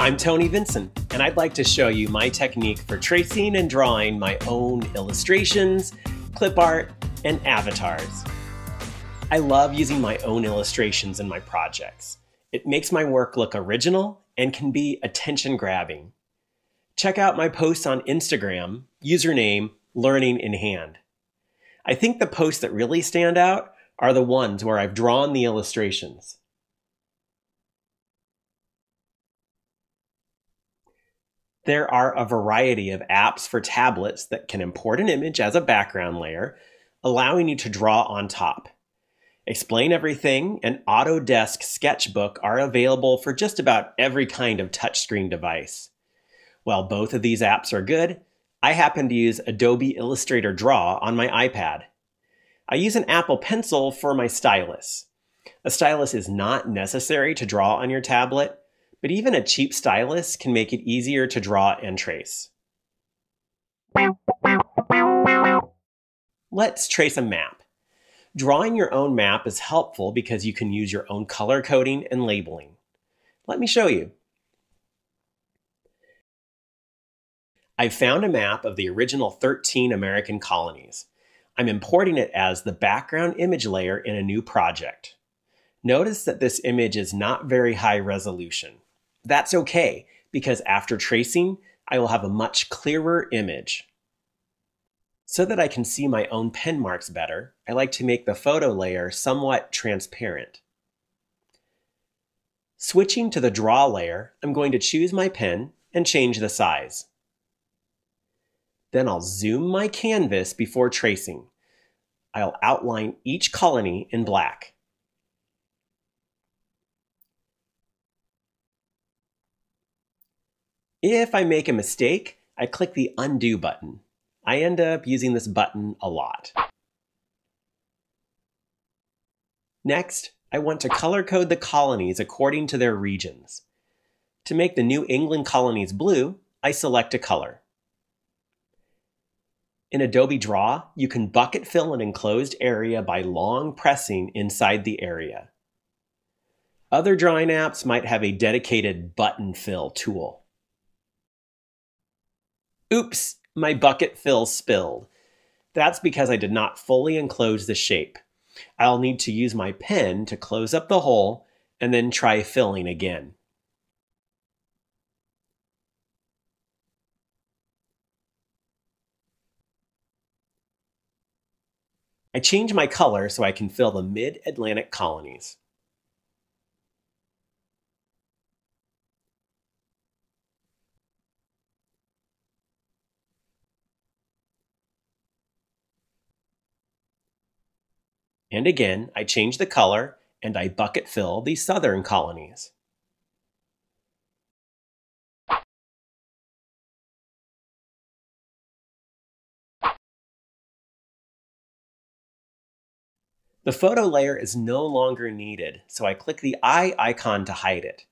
I'm Tony Vincent, and I'd like to show you my technique for tracing and drawing my own illustrations, clip art, and avatars. I love using my own illustrations in my projects. It makes my work look original and can be attention grabbing. Check out my posts on Instagram, username Learning in Hand. I think the posts that really stand out are the ones where I've drawn the illustrations. There are a variety of apps for tablets that can import an image as a background layer, allowing you to draw on top. Explain Everything and Autodesk Sketchbook are available for just about every kind of touchscreen device. While both of these apps are good, I happen to use Adobe Illustrator Draw on my iPad. I use an Apple Pencil for my stylus. A stylus is not necessary to draw on your tablet, but even a cheap stylus can make it easier to draw and trace. Let's trace a map. Drawing your own map is helpful because you can use your own color coding and labeling. Let me show you. I've found a map of the original 13 American colonies. I'm importing it as the background image layer in a new project. Notice that this image is not very high resolution. That's okay, because after tracing, I will have a much clearer image. So that I can see my own pen marks better, I like to make the photo layer somewhat transparent. Switching to the draw layer, I'm going to choose my pen and change the size. Then I'll zoom my canvas before tracing. I'll outline each colony in black. If I make a mistake, I click the undo button. I end up using this button a lot. Next, I want to color code the colonies according to their regions. To make the New England colonies blue, I select a color. In Adobe Draw, you can bucket fill an enclosed area by long pressing inside the area. Other drawing apps might have a dedicated button fill tool. Oops, my bucket fill spilled. That's because I did not fully enclose the shape. I'll need to use my pen to close up the hole and then try filling again. I change my color so I can fill the mid-Atlantic colonies. And again, I change the color and I bucket fill the southern colonies. The photo layer is no longer needed, so I click the eye icon to hide it.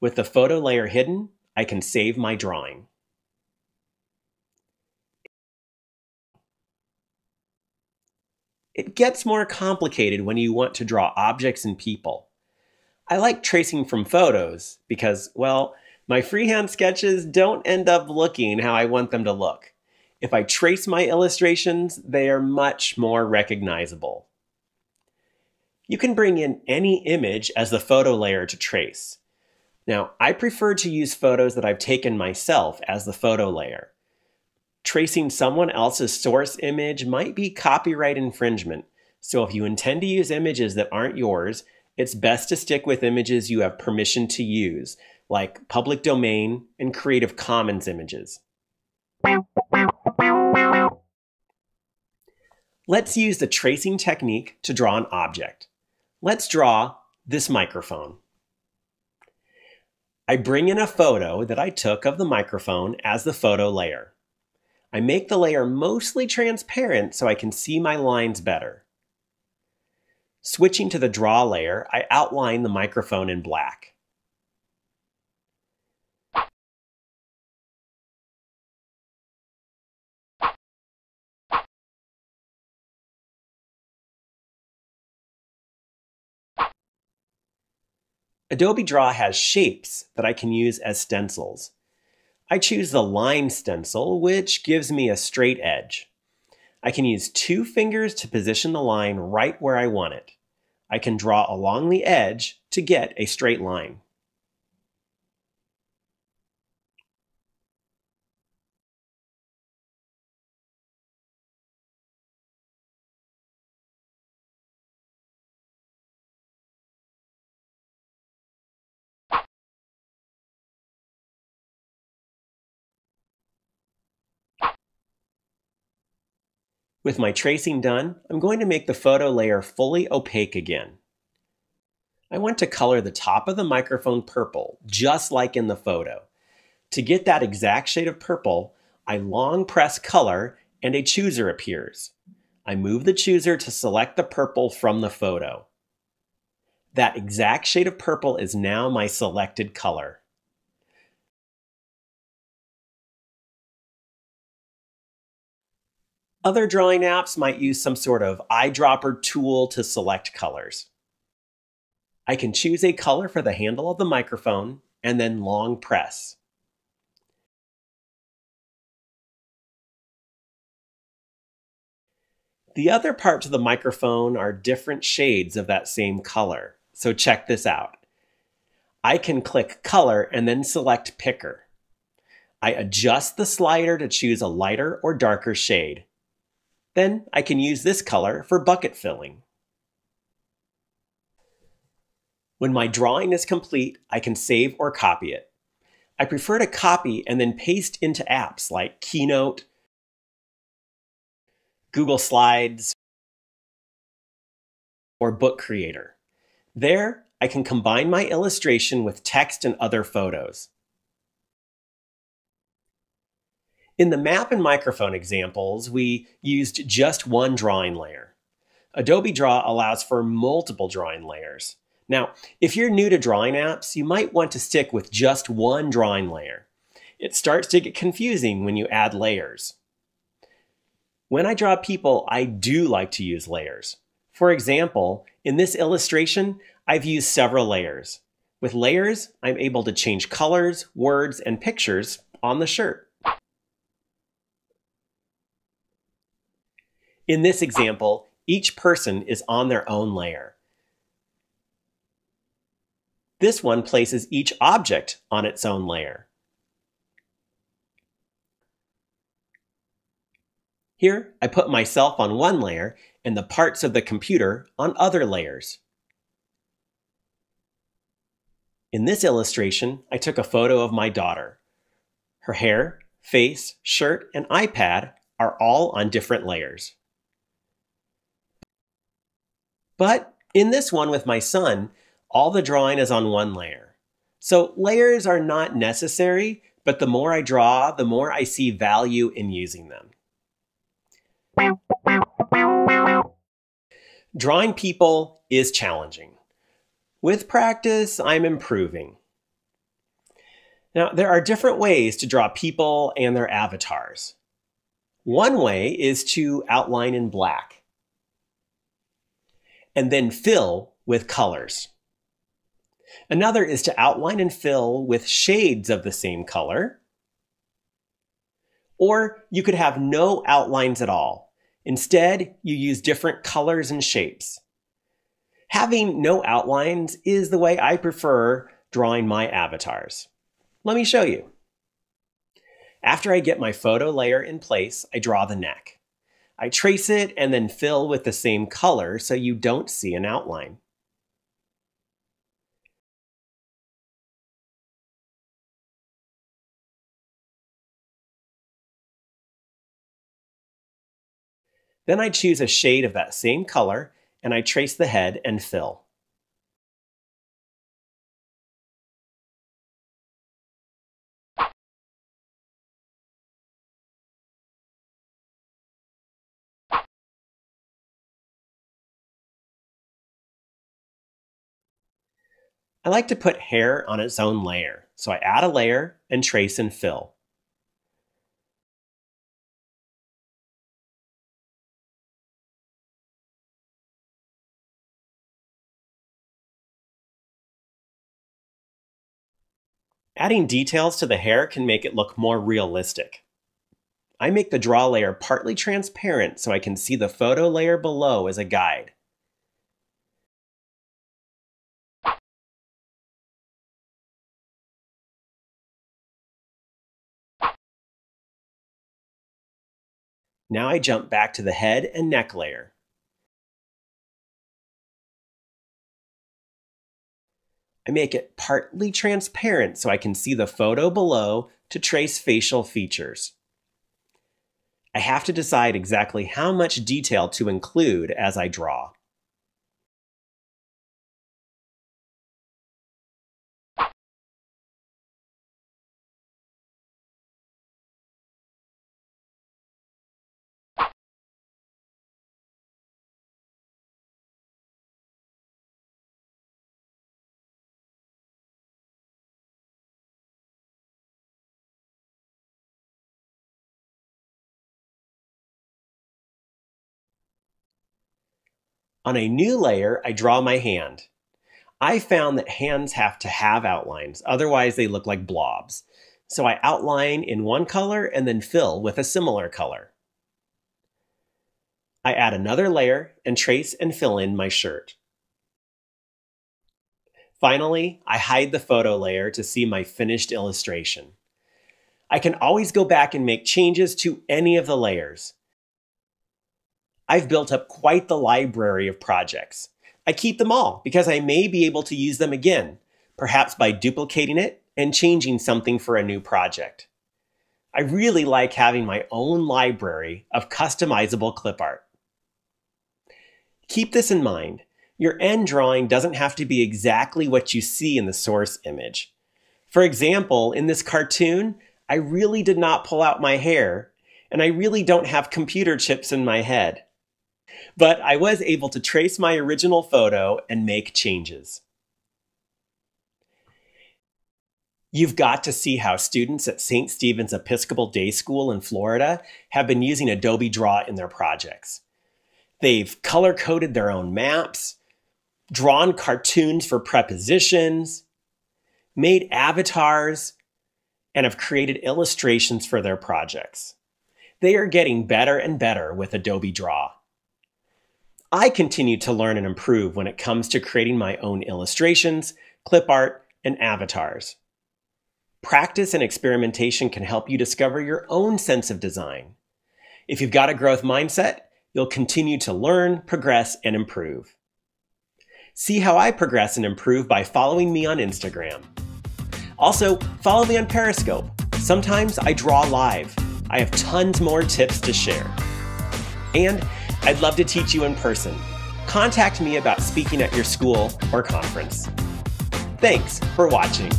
With the photo layer hidden, I can save my drawing. It gets more complicated when you want to draw objects and people. I like tracing from photos because, well, my freehand sketches don't end up looking how I want them to look. If I trace my illustrations, they are much more recognizable. You can bring in any image as the photo layer to trace. Now, I prefer to use photos that I've taken myself as the photo layer tracing someone else's source image might be copyright infringement. So if you intend to use images that aren't yours, it's best to stick with images you have permission to use, like public domain and Creative Commons images. Let's use the tracing technique to draw an object. Let's draw this microphone. I bring in a photo that I took of the microphone as the photo layer. I make the layer mostly transparent so I can see my lines better. Switching to the draw layer, I outline the microphone in black. Adobe Draw has shapes that I can use as stencils. I choose the line stencil, which gives me a straight edge. I can use two fingers to position the line right where I want it. I can draw along the edge to get a straight line. With my tracing done, I'm going to make the photo layer fully opaque again. I want to color the top of the microphone purple, just like in the photo. To get that exact shade of purple, I long press color and a chooser appears. I move the chooser to select the purple from the photo. That exact shade of purple is now my selected color. Other drawing apps might use some sort of eyedropper tool to select colors. I can choose a color for the handle of the microphone and then long press. The other parts of the microphone are different shades of that same color. So check this out. I can click color and then select picker. I adjust the slider to choose a lighter or darker shade. Then I can use this color for bucket filling. When my drawing is complete, I can save or copy it. I prefer to copy and then paste into apps like Keynote, Google Slides, or Book Creator. There, I can combine my illustration with text and other photos. In the map and microphone examples, we used just one drawing layer. Adobe Draw allows for multiple drawing layers. Now, if you're new to drawing apps, you might want to stick with just one drawing layer. It starts to get confusing when you add layers. When I draw people, I do like to use layers. For example, in this illustration, I've used several layers. With layers, I'm able to change colors, words, and pictures on the shirt. In this example, each person is on their own layer. This one places each object on its own layer. Here, I put myself on one layer and the parts of the computer on other layers. In this illustration, I took a photo of my daughter. Her hair, face, shirt, and iPad are all on different layers. But in this one with my son, all the drawing is on one layer. So layers are not necessary, but the more I draw, the more I see value in using them. Drawing people is challenging. With practice, I'm improving. Now, there are different ways to draw people and their avatars. One way is to outline in black and then fill with colors. Another is to outline and fill with shades of the same color. Or you could have no outlines at all. Instead, you use different colors and shapes. Having no outlines is the way I prefer drawing my avatars. Let me show you. After I get my photo layer in place, I draw the neck. I trace it and then fill with the same color so you don't see an outline. Then I choose a shade of that same color and I trace the head and fill. I like to put hair on its own layer, so I add a layer and trace and fill. Adding details to the hair can make it look more realistic. I make the draw layer partly transparent so I can see the photo layer below as a guide. Now I jump back to the head and neck layer. I make it partly transparent so I can see the photo below to trace facial features. I have to decide exactly how much detail to include as I draw. On a new layer, I draw my hand. I found that hands have to have outlines, otherwise they look like blobs. So I outline in one color and then fill with a similar color. I add another layer and trace and fill in my shirt. Finally, I hide the photo layer to see my finished illustration. I can always go back and make changes to any of the layers. I've built up quite the library of projects. I keep them all because I may be able to use them again, perhaps by duplicating it and changing something for a new project. I really like having my own library of customizable clip art. Keep this in mind. Your end drawing doesn't have to be exactly what you see in the source image. For example, in this cartoon, I really did not pull out my hair, and I really don't have computer chips in my head but I was able to trace my original photo and make changes. You've got to see how students at St. Stephen's Episcopal Day School in Florida have been using Adobe Draw in their projects. They've color coded their own maps, drawn cartoons for prepositions, made avatars, and have created illustrations for their projects. They are getting better and better with Adobe Draw. I continue to learn and improve when it comes to creating my own illustrations, clip art, and avatars. Practice and experimentation can help you discover your own sense of design. If you've got a growth mindset, you'll continue to learn, progress, and improve. See how I progress and improve by following me on Instagram. Also, follow me on Periscope. Sometimes I draw live. I have tons more tips to share. And I'd love to teach you in person. Contact me about speaking at your school or conference. Thanks for watching.